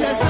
Kila